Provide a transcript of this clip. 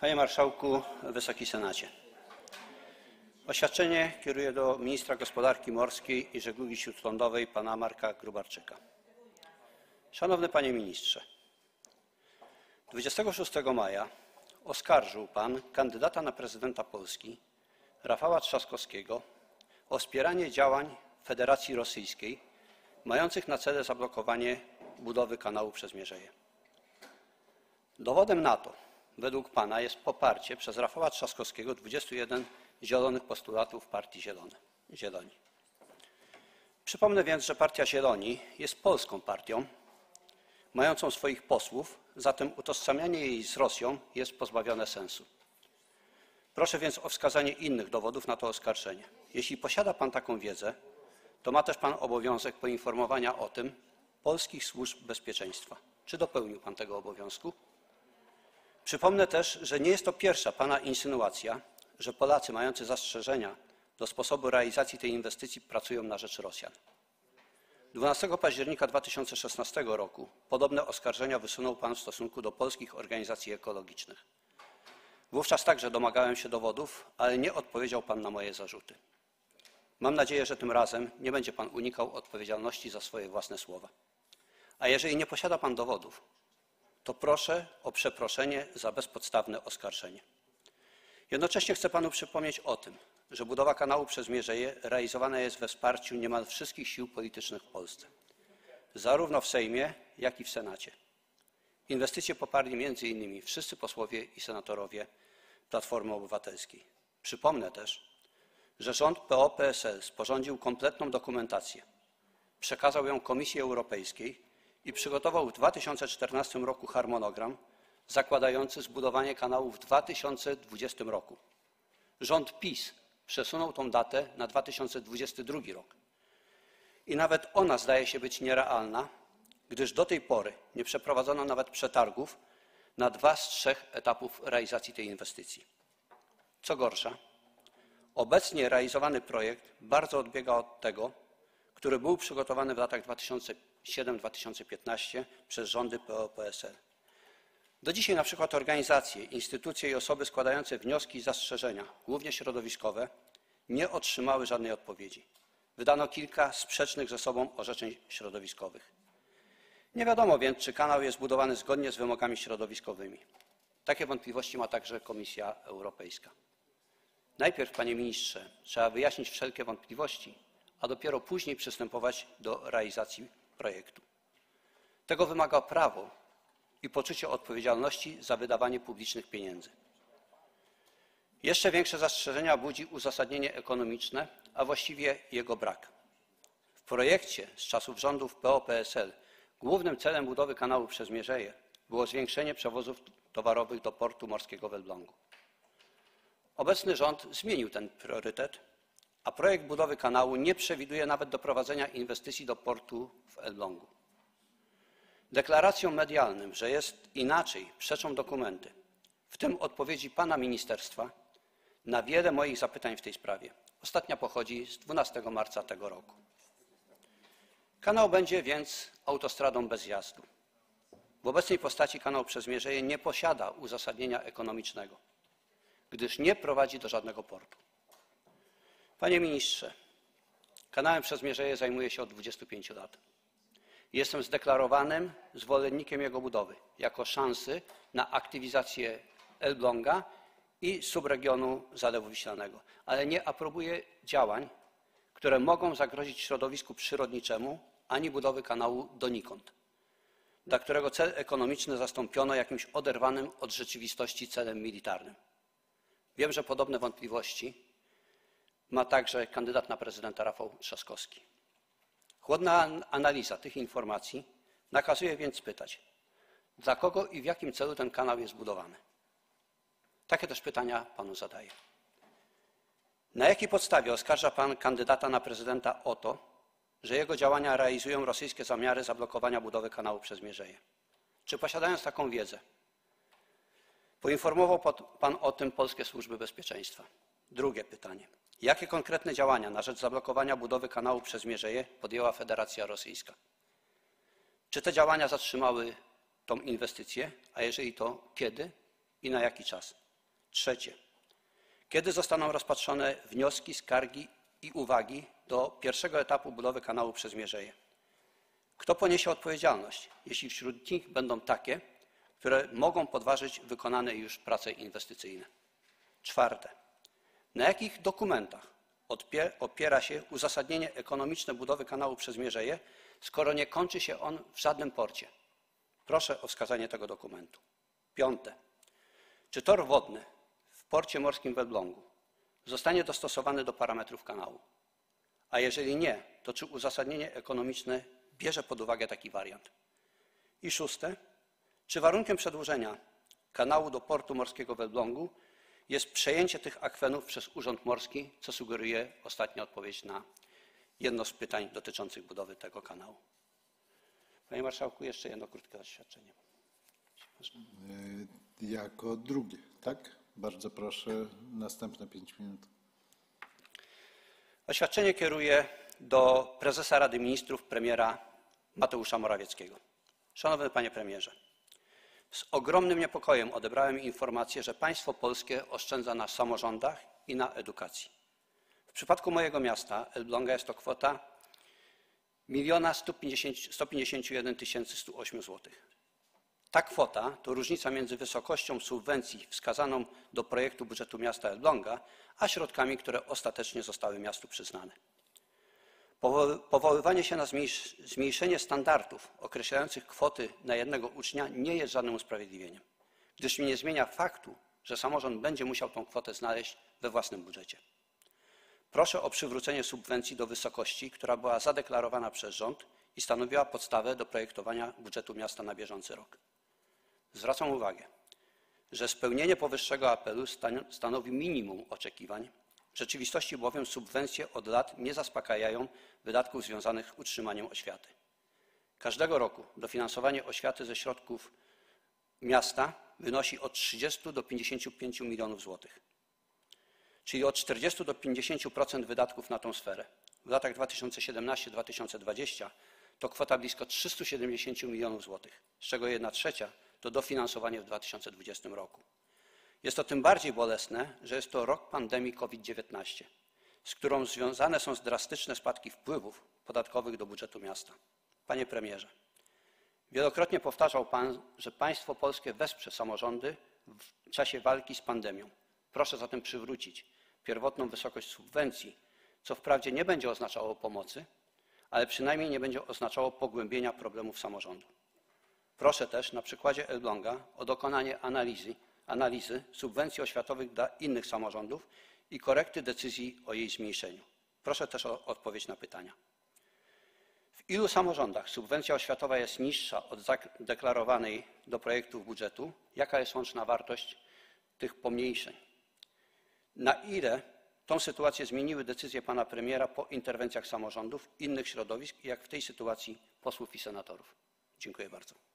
Panie Marszałku, Wysoki Senacie. Oświadczenie kieruję do ministra gospodarki morskiej i żeglugi śródlądowej pana Marka Grubarczyka. Szanowny panie ministrze, 26 maja oskarżył pan kandydata na prezydenta Polski Rafała Trzaskowskiego o wspieranie działań Federacji Rosyjskiej mających na celu zablokowanie budowy kanału przez Mierzeję. Dowodem na to, według pana, jest poparcie przez Rafała Trzaskowskiego 21 zielonych postulatów partii Zielone, Zieloni. Przypomnę więc, że partia Zieloni jest polską partią mającą swoich posłów, zatem utożsamianie jej z Rosją jest pozbawione sensu. Proszę więc o wskazanie innych dowodów na to oskarżenie. Jeśli posiada pan taką wiedzę, to ma też pan obowiązek poinformowania o tym polskich służb bezpieczeństwa. Czy dopełnił pan tego obowiązku? Przypomnę też, że nie jest to pierwsza pana insynuacja, że Polacy mający zastrzeżenia do sposobu realizacji tej inwestycji pracują na rzecz Rosjan. 12 października 2016 roku podobne oskarżenia wysunął pan w stosunku do polskich organizacji ekologicznych. Wówczas także domagałem się dowodów, ale nie odpowiedział pan na moje zarzuty. Mam nadzieję, że tym razem nie będzie pan unikał odpowiedzialności za swoje własne słowa. A jeżeli nie posiada pan dowodów, to proszę o przeproszenie za bezpodstawne oskarżenie. Jednocześnie chcę panu przypomnieć o tym, że budowa kanału przez Mierzeję realizowana jest we wsparciu niemal wszystkich sił politycznych w Polsce, zarówno w Sejmie, jak i w Senacie. Inwestycje poparli m.in. wszyscy posłowie i senatorowie Platformy Obywatelskiej. Przypomnę też, że rząd PO-PSL sporządził kompletną dokumentację, przekazał ją Komisji Europejskiej i przygotował w 2014 roku harmonogram zakładający zbudowanie kanału w 2020 roku. Rząd PiS przesunął tą datę na 2022 rok. I nawet ona zdaje się być nierealna, gdyż do tej pory nie przeprowadzono nawet przetargów na dwa z trzech etapów realizacji tej inwestycji. Co gorsza, obecnie realizowany projekt bardzo odbiega od tego, który był przygotowany w latach 2007-2015 przez rządy PO-PSL. Do dzisiaj na przykład organizacje, instytucje i osoby składające wnioski i zastrzeżenia, głównie środowiskowe, nie otrzymały żadnej odpowiedzi. Wydano kilka sprzecznych ze sobą orzeczeń środowiskowych. Nie wiadomo więc, czy kanał jest budowany zgodnie z wymogami środowiskowymi. Takie wątpliwości ma także Komisja Europejska. Najpierw, panie ministrze, trzeba wyjaśnić wszelkie wątpliwości, a dopiero później przystępować do realizacji projektu. Tego wymaga prawo i poczucie odpowiedzialności za wydawanie publicznych pieniędzy. Jeszcze większe zastrzeżenia budzi uzasadnienie ekonomiczne, a właściwie jego brak. W projekcie z czasów rządów PO-PSL głównym celem budowy kanału przez Mierzeję było zwiększenie przewozów towarowych do portu morskiego w Elblągu. Obecny rząd zmienił ten priorytet, a projekt budowy kanału nie przewiduje nawet doprowadzenia inwestycji do portu w Elblągu. Deklaracjom medialnym, że jest inaczej, przeczą dokumenty, w tym odpowiedzi pana ministerstwa na wiele moich zapytań w tej sprawie. Ostatnia pochodzi z 12 marca tego roku. Kanał będzie więc autostradą bez jazdu. W obecnej postaci kanał przez Mierzeję nie posiada uzasadnienia ekonomicznego, gdyż nie prowadzi do żadnego portu. Panie ministrze, kanałem przez Mierzeję zajmuję się od 25 lat. Jestem zdeklarowanym zwolennikiem jego budowy jako szansy na aktywizację Elbląga i subregionu Zalewu Wiślanego, ale nie aprobuję działań, które mogą zagrozić środowisku przyrodniczemu ani budowy kanału donikąd, dla którego cel ekonomiczny zastąpiono jakimś oderwanym od rzeczywistości celem militarnym. Wiem, że podobne wątpliwości ma także kandydat na prezydenta Rafał Trzaskowski. Chłodna analiza tych informacji nakazuje więc pytać, dla kogo i w jakim celu ten kanał jest budowany. Takie też pytania panu zadaję. Na jakiej podstawie oskarża pan kandydata na prezydenta o to, że jego działania realizują rosyjskie zamiary zablokowania budowy kanału przez Mierzeję? Czy posiadając taką wiedzę, poinformował pan o tym polskie służby bezpieczeństwa? Drugie pytanie. Jakie konkretne działania na rzecz zablokowania budowy kanału przez Mierzeję podjęła Federacja Rosyjska? Czy te działania zatrzymały tą inwestycję, a jeżeli to kiedy i na jaki czas? Trzecie. Kiedy zostaną rozpatrzone wnioski, skargi i uwagi do pierwszego etapu budowy kanału przez Mierzeję? Kto poniesie odpowiedzialność, jeśli wśród nich będą takie, które mogą podważyć wykonane już prace inwestycyjne? Czwarte. Na jakich dokumentach opiera się uzasadnienie ekonomiczne budowy kanału przez Mierzeję, skoro nie kończy się on w żadnym porcie? Proszę o wskazanie tego dokumentu. Piąte. Czy tor wodny w porcie morskim w Elblągu zostanie dostosowany do parametrów kanału? A jeżeli nie, to czy uzasadnienie ekonomiczne bierze pod uwagę taki wariant? I szóste. Czy warunkiem przedłużenia kanału do portu morskiego w Elblągu jest przejęcie tych akwenów przez Urząd Morski, co sugeruje ostatnia odpowiedź na jedno z pytań dotyczących budowy tego kanału? Panie Marszałku, jeszcze jedno krótkie oświadczenie. Y, Jako drugie, tak? Bardzo proszę, następne pięć minut. Oświadczenie kieruję do prezesa Rady Ministrów, premiera Mateusza Morawieckiego. Szanowny panie premierze, z ogromnym niepokojem odebrałem informację, że państwo polskie oszczędza na samorządach i na edukacji. W przypadku mojego miasta Elbląga jest to kwota 1 151 108 zł. Ta kwota to różnica między wysokością subwencji wskazaną do projektu budżetu miasta Elbląga, a środkami, które ostatecznie zostały miastu przyznane. Powo- Powoływanie się na zmniejsz- zmniejszenie standardów określających kwoty na jednego ucznia nie jest żadnym usprawiedliwieniem, gdyż nie zmienia faktu, że samorząd będzie musiał tę kwotę znaleźć we własnym budżecie. Proszę o przywrócenie subwencji do wysokości, która była zadeklarowana przez rząd i stanowiła podstawę do projektowania budżetu miasta na bieżący rok. Zwracam uwagę, że spełnienie powyższego apelu stan- stanowi minimum oczekiwań. W rzeczywistości bowiem subwencje od lat nie zaspokajają wydatków związanych z utrzymaniem oświaty. Każdego roku dofinansowanie oświaty ze środków miasta wynosi od 30 do 55 milionów złotych, czyli od 40 do 50% wydatków na tę sferę. W latach 2017-2020 to kwota blisko 370 milionów złotych, z czego 1 trzecia to dofinansowanie w 2020 roku. Jest to tym bardziej bolesne, że jest to rok pandemii COVID-19, z którą związane są drastyczne spadki wpływów podatkowych do budżetu miasta. Panie premierze, wielokrotnie powtarzał pan, że państwo polskie wesprze samorządy w czasie walki z pandemią. Proszę zatem przywrócić pierwotną wysokość subwencji, co wprawdzie nie będzie oznaczało pomocy, ale przynajmniej nie będzie oznaczało pogłębienia problemów samorządu. Proszę też na przykładzie Elbląga o dokonanie analizy, analizy subwencji oświatowych dla innych samorządów i korekty decyzji o jej zmniejszeniu. Proszę też o odpowiedź na pytania. W ilu samorządach subwencja oświatowa jest niższa od zadeklarowanej do projektów budżetu? Jaka jest łączna wartość tych pomniejszeń? Na ile tą sytuację zmieniły decyzje pana premiera po interwencjach samorządów, innych środowisk, jak w tej sytuacji posłów i senatorów? Dziękuję bardzo.